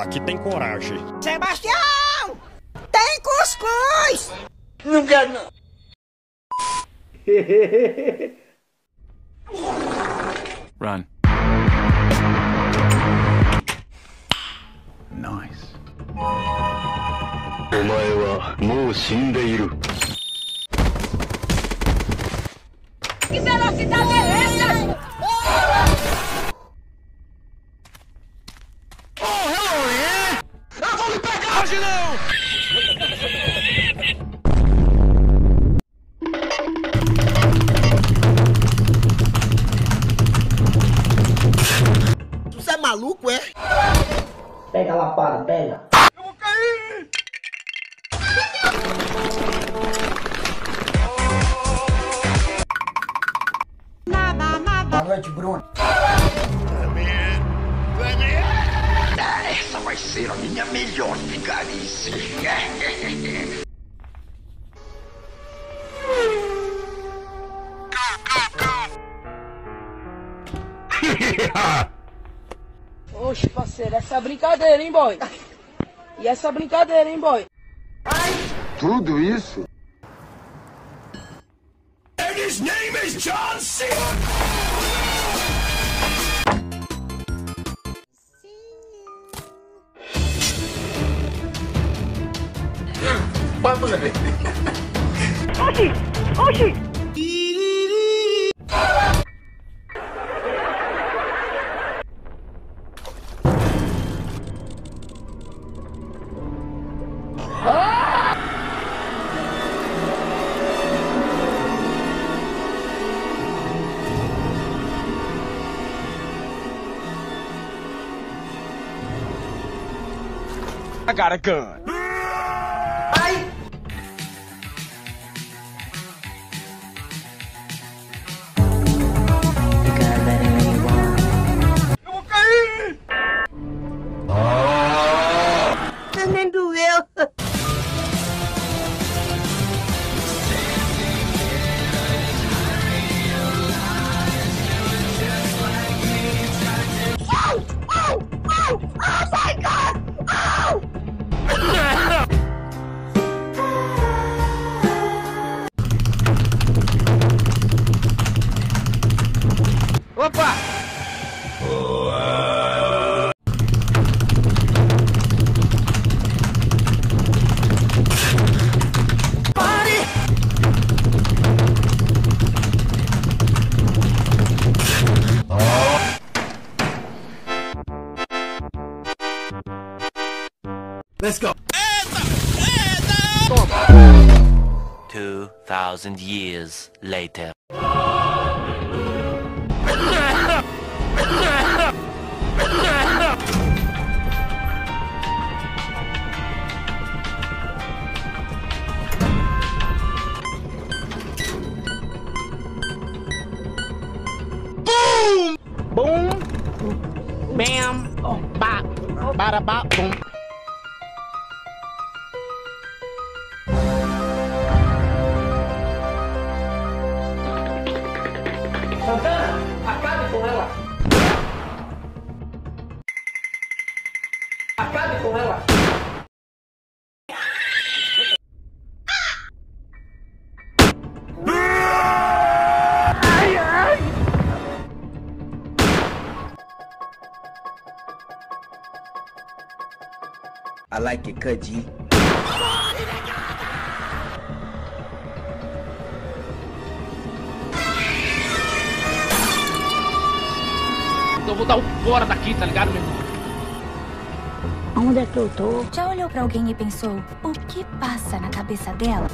Aqui tem coragem. Sebastião! Tem cuscuz! Não quero não. Run. Nice. お前はもう死んでいる Que velocidade é essa? Você é maluco, é? Pega a lapada, pega. Boa noite, Bruno. Essa vai ser a minha melhor Oxe, parceiro, essa é brincadeira, hein, boy? E essa brincadeira, hein, boy? Tudo isso? I got a gun. Opa! Let's go. 2,000 years later. Bam! Oh, bop! Bada bop, boom! Santana, like it, Kaji. Eu vou dar o fora daqui, tá ligado, meu irmão? Onde é que eu tô? Já olhou pra alguém e pensou o que passa na cabeça dela?